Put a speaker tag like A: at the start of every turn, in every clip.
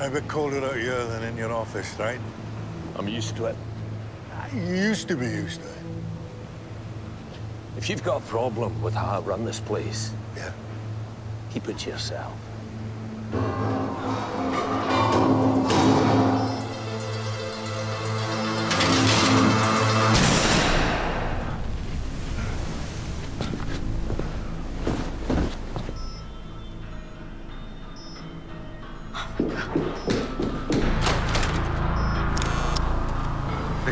A: A bit colder out here than in your office, right?
B: I'm used to it.
A: Ah, you used to be used to it.
B: If you've got a problem with how I run this place,
A: Yeah.
B: keep it to yourself.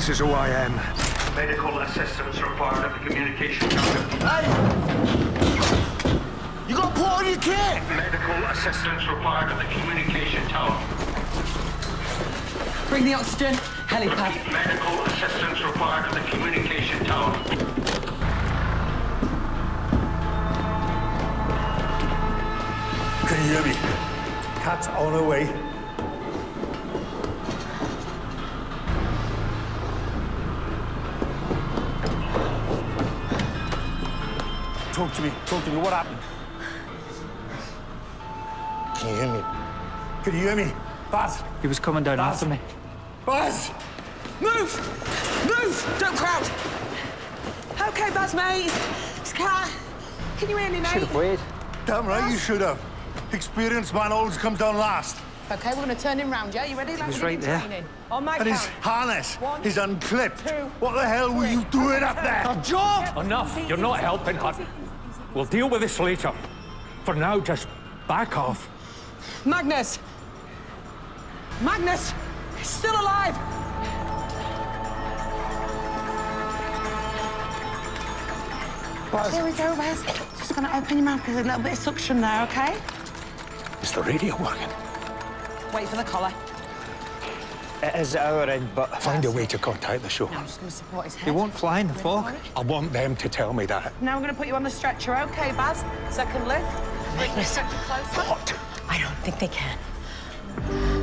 A: This is who I am.
C: Medical assistance required at the communication tower.
B: You got put on your kit!
C: Medical assistance required at the communication tower.
D: Bring the oxygen. Helipad.
C: Medical assistance required at the communication tower.
A: Can you hear me? Cat's on her way. Talk to me. Talk to me. What happened? Can you hear me? Can you hear me? Baz!
E: He was coming down
A: Baz!
E: after me.
A: Baz!
D: Move! Move! Don't crowd! Okay, Baz, mate. It's Cat. Can you hear me, mate?
E: Should have waited.
A: Damn right you should have. Experienced man always comes down last.
F: Okay, we're going to turn him round, yeah? You ready? Like
E: was
F: we
E: right there.
F: training. On my
A: And his harness
F: One,
A: is unclipped.
F: two,
A: what the hell were you doing up there?
E: A Job!
G: Enough. You're not helping her. We'll deal with this later. For now, just back off.
D: Magnus! Magnus! He's still alive!
F: Here we go, Wes. Just going to open your mouth there's a little bit of suction there, okay?
B: Is the radio working?
D: Wait for the collar.
E: It is at our end, but
B: Find a way to contact the show.
F: Now I'm just going to support his head.
E: he won't fly in the fog.
B: I want them to tell me that.
D: Now we're going to put you on the stretcher, okay, Baz? Second lift. Bring the stretcher closer.
B: What?
F: I don't think they can.